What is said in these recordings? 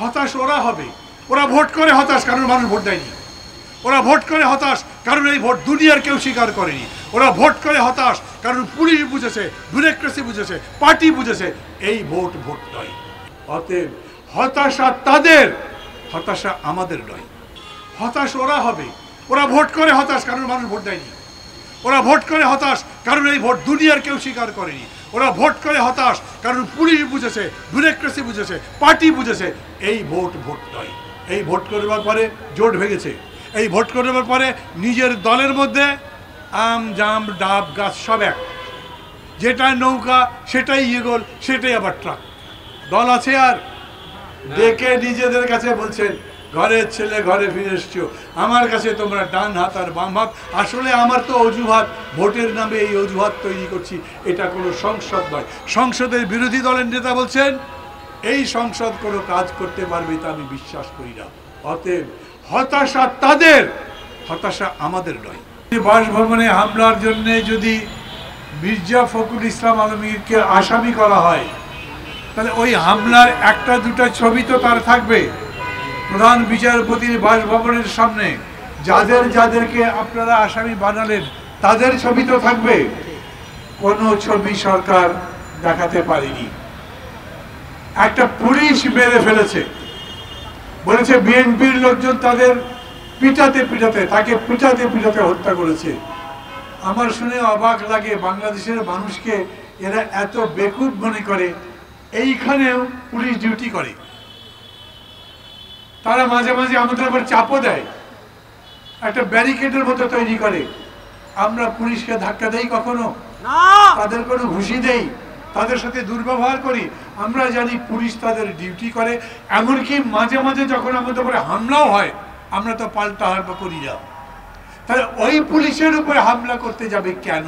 হতাশ ওরা হবে। ওরা ভোট করে হতাশ, কারণ মানুষ ভোট দেয়নি। ওরা ভোট করে হতাশ, কারণ এই ভোট দুনিয়ার কেউ স্বীকার করেনি। ওরা ভোট করে হতাশ, কারণ পুলিশ বুঝেছে, ব্যুরোক্রেসি বুঝেছে, পার্টি বুঝেছে, এই ভোট ভোট নয়। অতএব হতাশা তাদের, হতাশা আমাদের নয়। হতাশ ওরা হবে। ওরা ভোট করে হতাশ, কারণ মানুষ ভোট দেয়নি। ওরা ভোট করে হতাশ, কারণ এই ভোট দুনিয়ার কেউ স্বীকার করেনি। ওরা ভোট করে হতাশ কারণ পুলিশ বুঝেছে ব্যুরোক্রেসি বুঝেছে পার্টি বুঝেছে এই ভোট ভোট নয়। এই ভোট করে করবার পরে জোট ভেঙেছে। এই ভোট করে করবার পরে নিজের দলের মধ্যে আম জাম ডাব গাছ সব এক। যেটা নৌকা সেটাই ইয়েগোল সেটাই আবার ট্রাক দল আছে আর? ডেকে নিজেদের কাছে বলছেন ঘরের ছেলে, ঘরে ফিরে এসছো আমার কাছে তোমরা ডান হাত আর বাম হাত। আসলে আমার তো অজুহাত, ভোটের নামে এই অজুহাত তৈরি করছি। এটা কোনো সংসদ নয়। সংসদের বিরোধী দলের নেতা বলছেন, এই সংসদ কোনো কাজ করতে পারবে তা আমি বিশ্বাস করি না। অতএব হতাশা তাদের, হতাশা আমাদের নয়। বাসভবনে হামলার জন্য যদি মির্জা ফখরুল ইসলাম আলমীরকে আসামি করা হয়, তাহলে ওই হামলার একটা দুটো ছবি তো তার থাকবে। প্রধান বিচারপতির বাসভবনের সামনে যাদের যাদেরকে আপনারা আসামি বানালেন, তাদের ছবি তো থাকবে। কোনো ছবি সরকার দেখাতে পারেনি। একটা পুলিশ মেরে ফেলেছে। বলেছে, বিএনপির লোকজন তাদের পিটাতে পিটাতে, তাকে পিটাতে পিটাতে হত্যা করেছে। আমার শুনে অবাক লাগে বাংলাদেশের মানুষকে এরা এত বেকুব মনে করে। এইখানেও পুলিশ ডিউটি করে। তারা মাঝে মাঝে আমাদের উপর চাপও দেয়। একটা ব্যারিকেডের মতো তৈরি করে। আমরা পুলিশকে ধাক্কা দেই কখনো? তাদের কোনো ঘুষি দেই। তাদের সাথে দুর্ব্যবহার করি। আমরা জানি পুলিশ তাদের ডিউটি করে। এমনকি মাঝে মাঝে যখন আমাদের উপরে হামলাও হয় আমরা তো পাল্টা হামলা করি না। তাহলে ওই পুলিশের উপরে হামলা করতে যাবে কেন?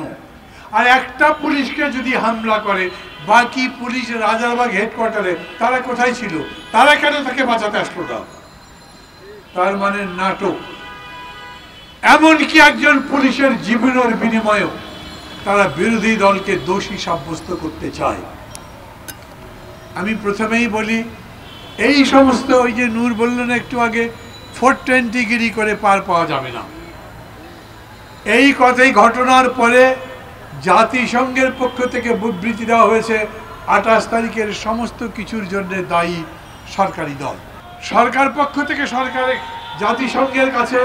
আর একটা পুলিশকে যদি হামলা করে বাকি পুলিশ রাজারবাগ হেডকোয়ার্টারে তারা কোথায় ছিল? তারা কেন তাকে বাঁচাতে আসলো না? তার মানে নাটক। এমনকি একজন পুলিশের জীবনের বিনিময়েও তারা বিরোধী দলকে দোষী সাব্যস্ত করতে চায়। আমি প্রথমেই বলি, এই সমস্ত ওই যে নূর বললেন একটু আগে ফোর টোয়েন্টিগিরি করে পার পাওয়া যাবে না। এই কথাই ঘটনার পরে জাতিসংঘের পক্ষ থেকে বিবৃতি দেওয়া হয়েছে, আঠাশ তারিখের সমস্ত কিছুর জন্য দায়ী সরকারি দল। সরকার পক্ষ থেকে সরকারের জাতিসংঘের কাছে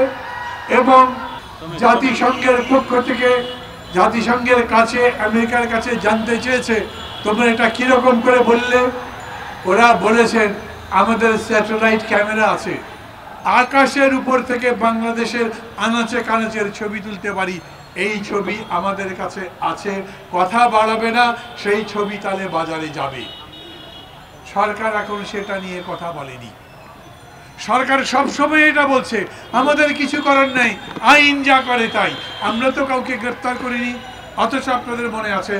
এবং জাতিসংঘের পক্ষ থেকে জাতিসংঘের কাছে আমেরিকার কাছে জানতে চেয়েছে, তোমরা এটা কীরকম করে বললে? ওরা বলেছেন, আমাদের স্যাটেলাইট ক্যামেরা আছে। আকাশের উপর থেকে বাংলাদেশের আনাচে কানাচের ছবি তুলতে পারি। এই ছবি আমাদের কাছে আছে। কথা বাড়াবে না, সেই ছবি তাহলে বাজারে যাবে। সরকার এখন সেটা নিয়ে কথা বলেনি। সরকার সবসময় এটা বলছে, আমাদের কিছু করার নাই, আইন যা করে তাই। আমরা তো কাউকে গ্রেপ্তার করিনি, অথচ আপনাদের মনে আছে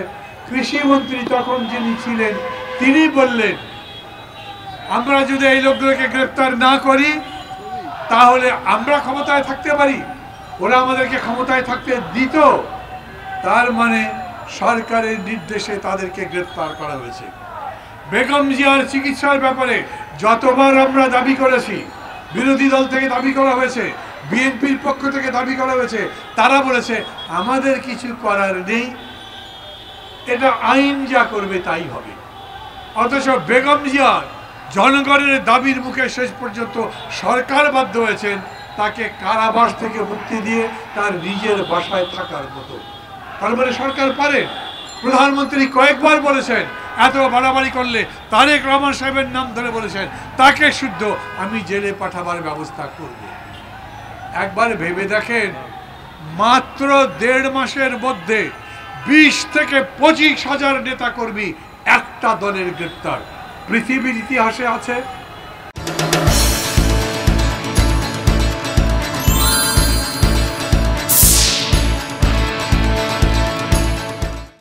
কৃষিমন্ত্রী তখন যিনি ছিলেন, তিনি বললেন, আমরা যদি এই লোকগুলোকে গ্রেপ্তার না করি, তাহলে আমরা ক্ষমতায় থাকতে পারি। ওরা আমাদেরকে ক্ষমতায় থাকতে দিত, তার মানে সরকারের নির্দেশে তাদেরকে গ্রেপ্তার করা হয়েছে। বেগম জিয়ার চিকিৎসার ব্যাপারে যতবার আমরা দাবি করেছি, বিরোধী দল থেকে দাবি করা হয়েছে, বিএনপির পক্ষ থেকে দাবি করা হয়েছে, তারা বলেছে, আমাদের কিছু করার নেই। এটা আইন যা করবে তাই হবে। অথচ বেগম জিয়া জনগণের দাবির মুখে শেষ পর্যন্ত সরকার বাধ্য হয়েছেন তাকে কারাবাস থেকে মুক্তি দিয়ে তার নিজের বাসায় থাকার মতো। তার মানে সরকার পারে। প্রধানমন্ত্রী কয়েকবার বলেছেন এত বাড়াবাড়ি করলে তারেক রহমান সাহেবের নাম ধরে বলেছেন, তাকে শুদ্ধ আমি জেলে পাঠাবার ব্যবস্থা করব। একবার ভেবে দেখেন, মাত্র দেড় মাসের মধ্যে বিশ থেকে পঁচিশ হাজার নেতা কর্মী একটা দলের গ্রেপ্তার। পৃথিবীর ইতিহাসে আছে